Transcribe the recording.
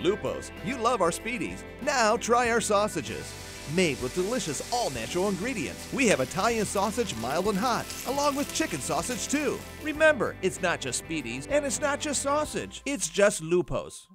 Lupos, you love our Spiedies. Now try our sausages. Made with delicious all natural ingredients. We have Italian sausage mild and hot, along with chicken sausage too. Remember, it's not just Spiedies and it's not just sausage, it's just Lupos.